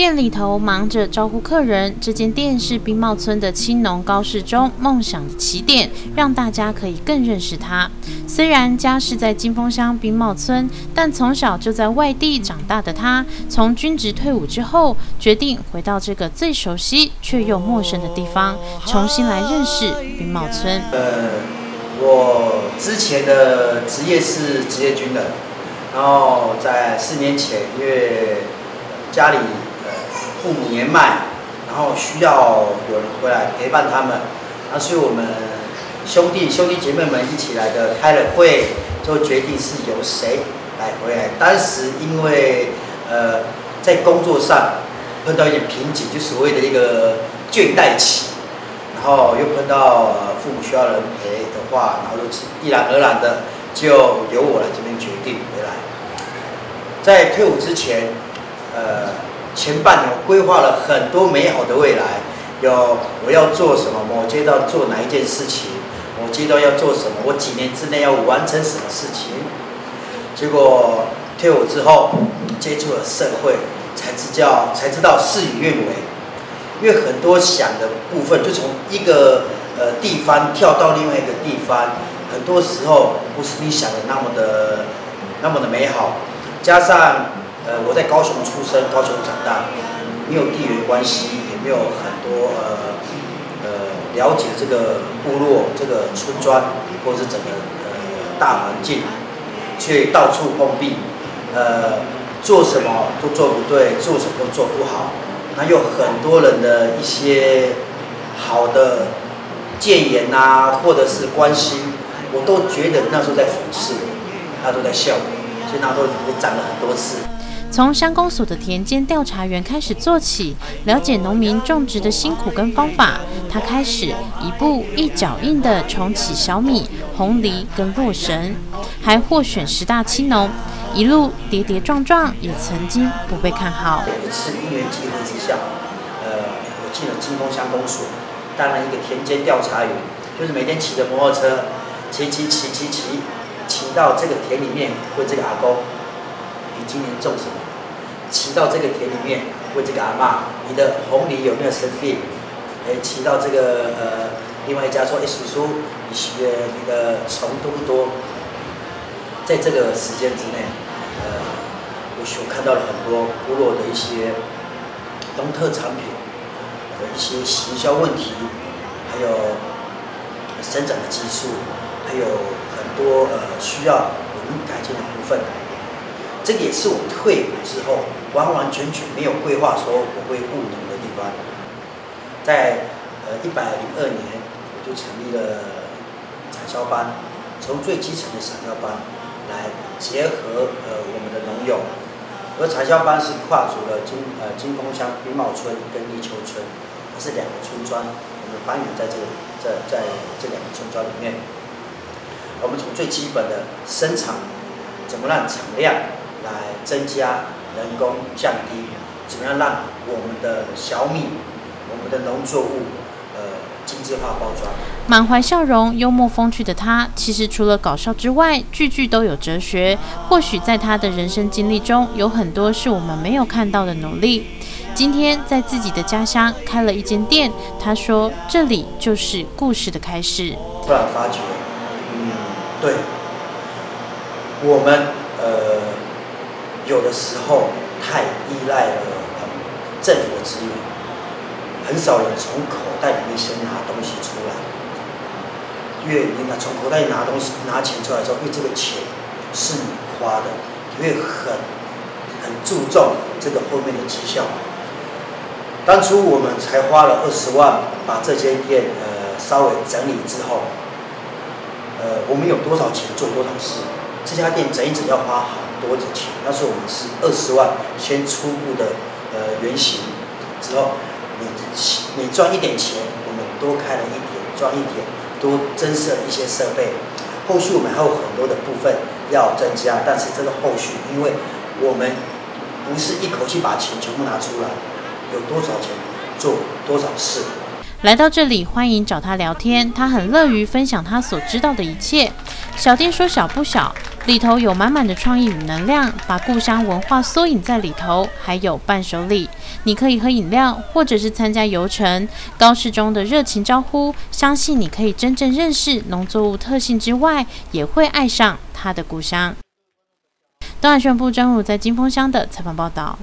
店里头忙着招呼客人。这间店是冰茂村的青农高世忠梦想的起点，让大家可以更认识他。虽然家是在金峰乡冰茂村，但从小就在外地长大的他，从军职退伍之后，决定回到这个最熟悉却又陌生的地方，重新来认识冰茂村。呃，我之前的职业是职业军人，然后在四年前，因为家里父母年迈，然后需要有人回来陪伴他们，那所以我们兄弟兄弟姐妹们一起来的开了会，就决定是由谁来回来。当时因为呃在工作上碰到一点瓶颈，就所谓的一个倦怠期，然后又碰到父母需要人陪的话，然后就自然而然的就由我来这边决定回来。在退伍之前，呃，前半年规划了很多美好的未来，有我要做什么，某阶段做哪一件事情，某阶段要做什么，我几年之内要完成什么事情。结果退伍之后接触了社会，才知道才知道事与愿违，因为很多想的部分就从一个呃地方跳到另外一个地方，很多时候不是你想的那么的那么的美好。加上，呃，我在高雄出生，高雄长大，没有地缘关系，也没有很多呃呃了解这个部落、这个村庄，或是整个呃大环境，却到处碰壁，呃，做什么都做不对，做什么都做不好，那有很多人的一些好的谏言呐，或者是关心，我都觉得那时候在讽刺，他都在笑我。所以那时候也涨了很多次。从乡公所的田间调查员开始做起，了解农民种植的辛苦跟方法。他开始一步一脚印地重启小米、红梨跟洛神，还获选十大青农。一路跌跌撞撞，也曾经不被看好。有一次因缘际会之下，呃，我进了金峰乡公所，当了一个田间调查员，就是每天骑着摩托车，骑骑骑骑骑。骑到这个田里面问这个阿公，你今年种什么？骑到这个田里面问这个阿妈，你的红梨有没有生病？哎，骑到这个呃另外一家说，哎叔叔，你学你的虫多不多？在这个时间之内，呃，我我看到了很多部落的一些农特产品的一些行销问题，还有生长的技术，还有。很多呃需要我们改进的部分，这个也是我退伍之后完完全全没有规划说我会务农的地方。在呃一百零二年，我就成立了产销班，从最基层的产销班来结合呃我们的农友，而产销班是跨足了金呃金峰乡冰茂村跟立秋村，它是两个村庄，我们班员在这个在在这两个村庄里面。我们从最基本的生产，怎么让产量来增加，人工降低，怎么样让我们的小米、我们的农作物，呃，精致化包装。满怀笑容、幽默风趣的他，其实除了搞笑之外，句句都有哲学。或许在他的人生经历中，有很多是我们没有看到的努力。今天在自己的家乡开了一间店，他说：“这里就是故事的开始。”突然发觉。嗯对，我们呃有的时候太依赖了政府的资源，很少人从口袋里面先拿东西出来。越你拿从口袋里拿东西拿钱出来之后，因为这个钱是你花的，越很很注重这个后面的绩效。当初我们才花了二十万把这间店呃稍微整理之后。呃，我们有多少钱做多少事？这家店整一整要花好多的钱。那时候我们是二十万，先初步的呃原型，之后你你赚一点钱，我们多开了一点，赚一点，多增设一些设备。后续我们还有很多的部分要增加，但是这个后续，因为我们不是一口气把钱全部拿出来，有多少钱做多少事。来到这里，欢迎找他聊天，他很乐于分享他所知道的一切。小店说小不小，里头有满满的创意与能量，把故乡文化缩影在里头。还有伴手礼，你可以喝饮料，或者是参加游程。高市中的热情招呼，相信你可以真正认识农作物特性之外，也会爱上他的故乡。东岸宣布张武在金峰乡的采访报道。